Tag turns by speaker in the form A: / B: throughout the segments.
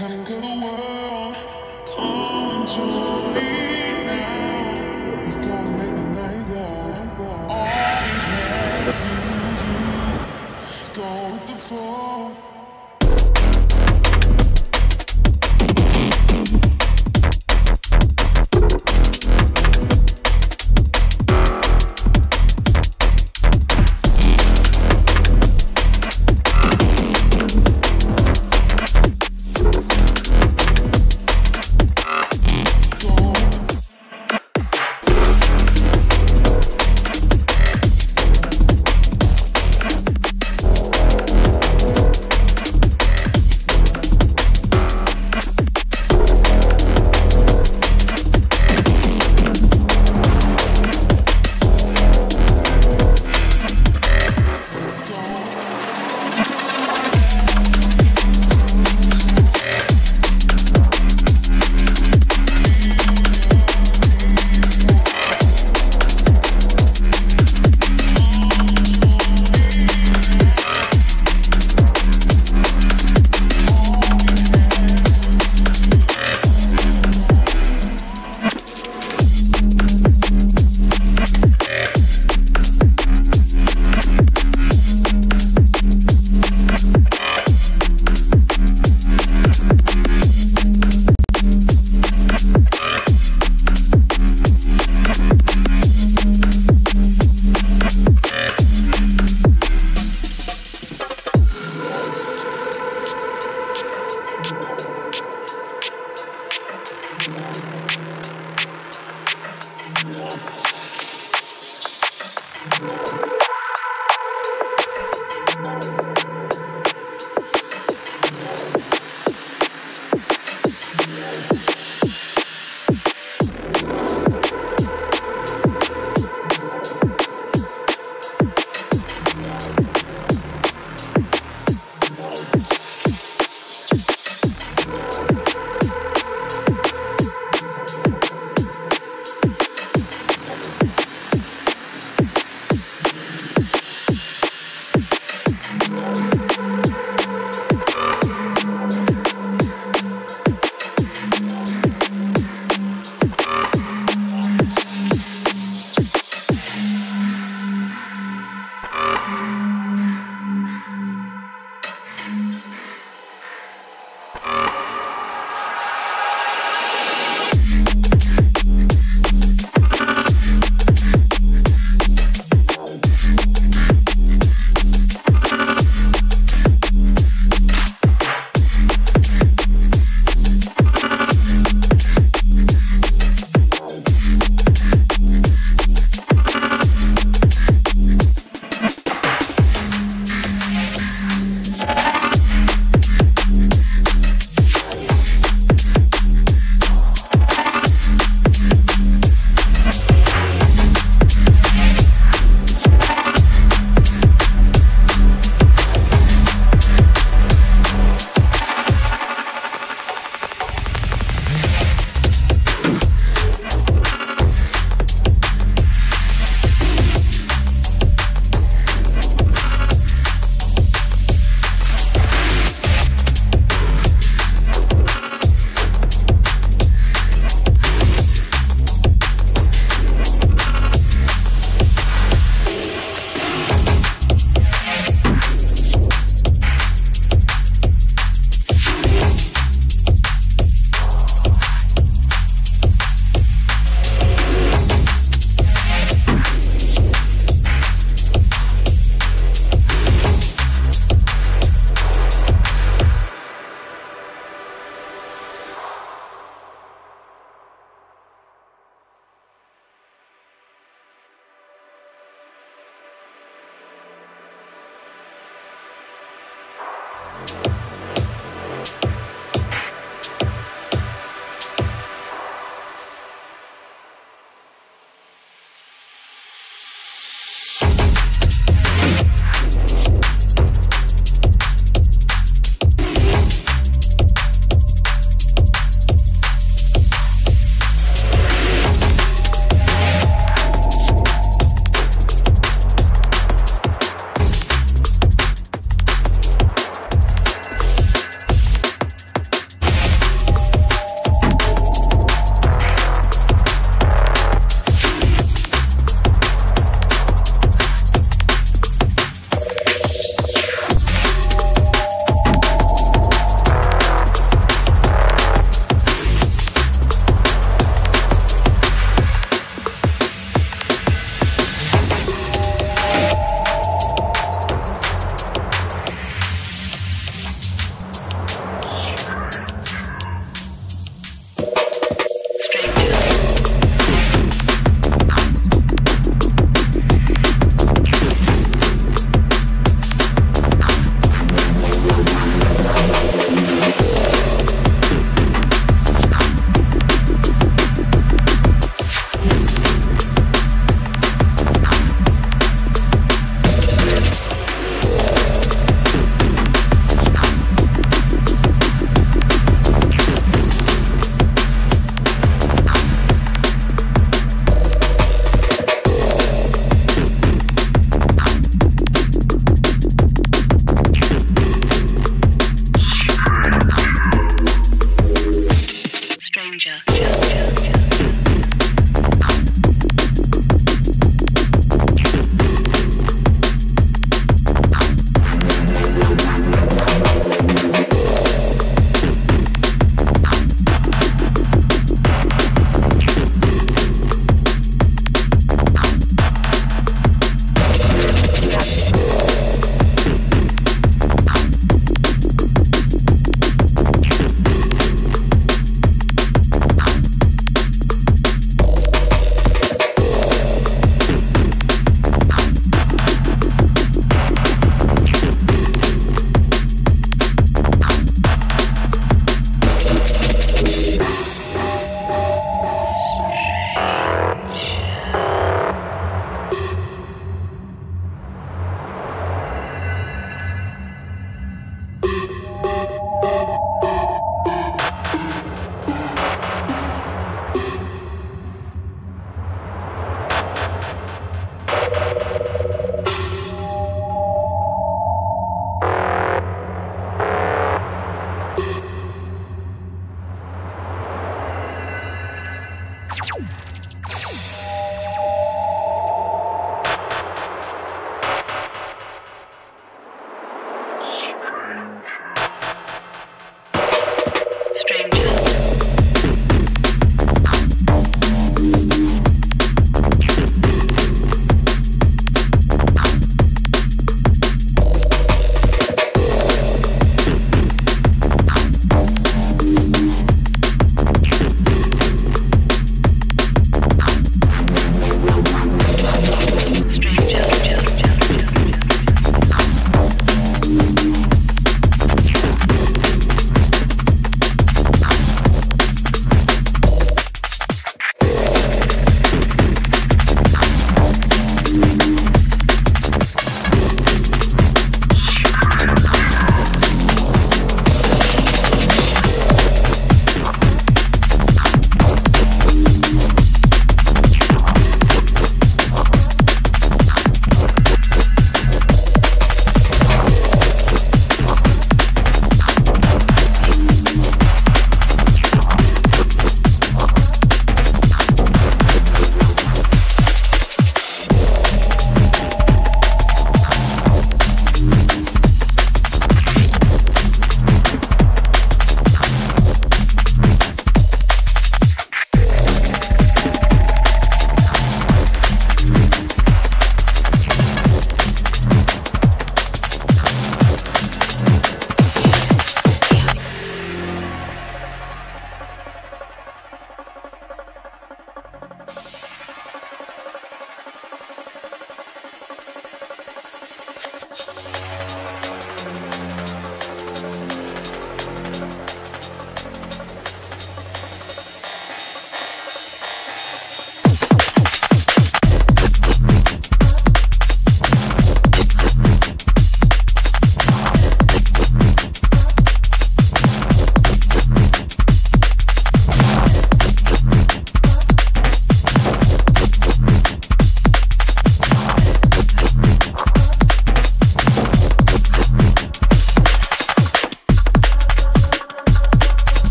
A: to conquer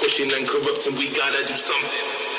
A: pushing and corrupting. We gotta do
B: something.